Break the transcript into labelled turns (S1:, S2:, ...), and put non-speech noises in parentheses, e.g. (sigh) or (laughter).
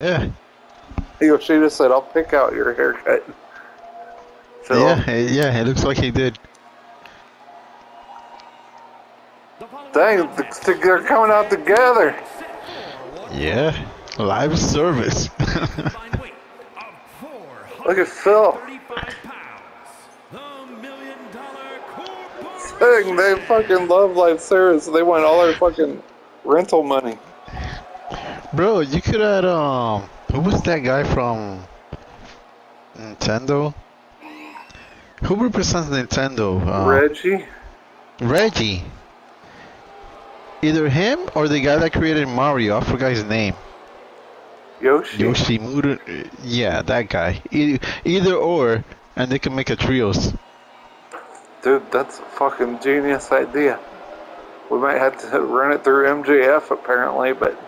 S1: Yeah.
S2: Yoshida said, "I'll pick out your haircut." Phil.
S1: Yeah, yeah, it looks like he did.
S2: Dang, th- th- they're coming out together.
S1: Yeah. Live service. (laughs)
S2: Look at Phil. Dang, they fucking love live service. They want all their fucking rental money.
S1: Bro, you could add um who was that guy from Nintendo? Who represents Nintendo? Uh,
S2: Reggie.
S1: Reggie. Either him or the guy that created Mario. I forgot his name.
S2: Yoshi.
S1: Yoshimura. Yeah, that guy. E- either or, and they can make a trios.
S2: Dude, that's a fucking genius idea. We might have to run it through MJF apparently, but